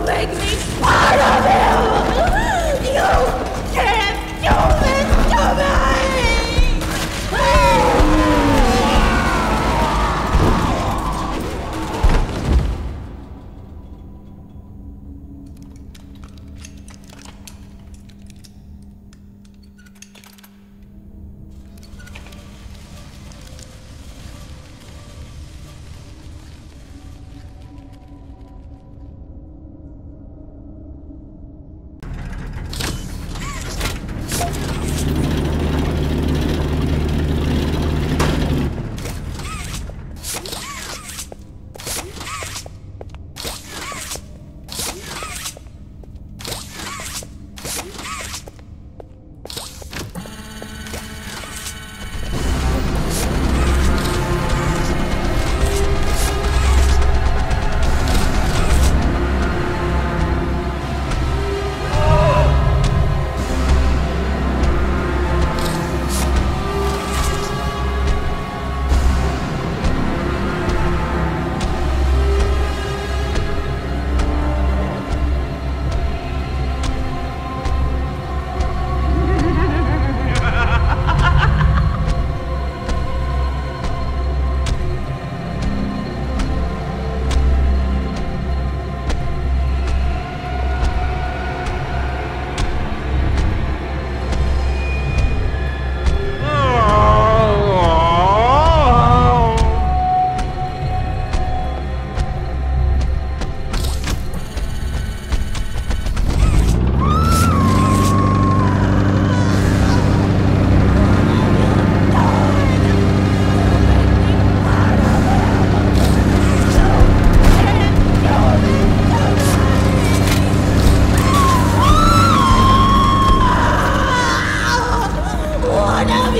Make me part of you!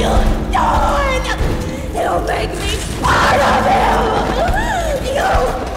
You done? You make me part of you! You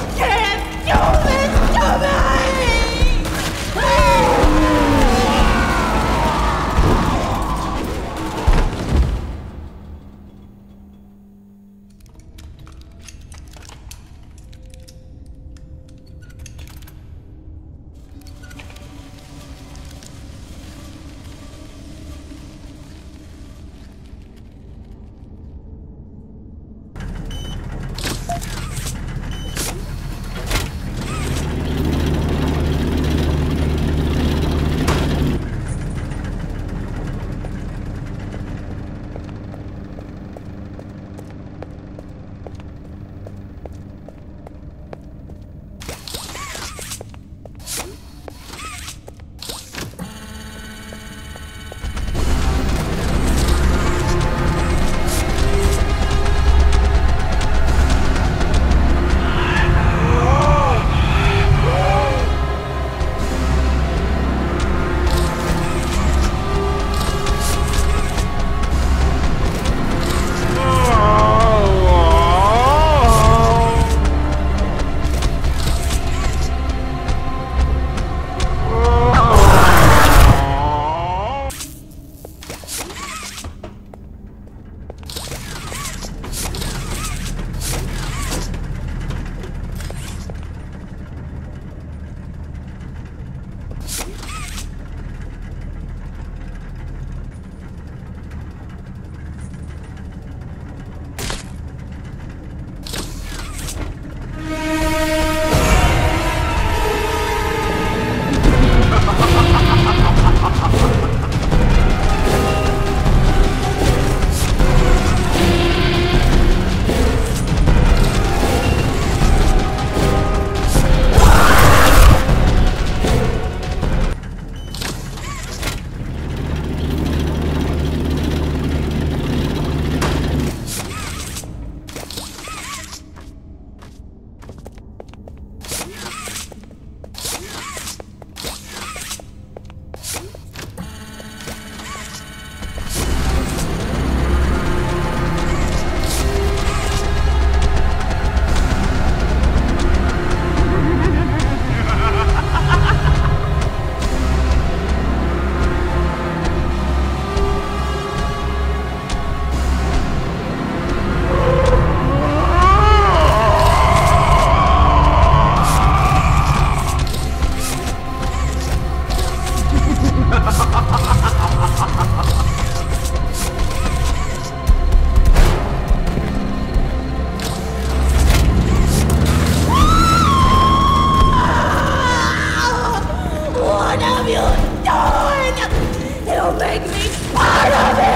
part of you, Dawn! You make me part of it!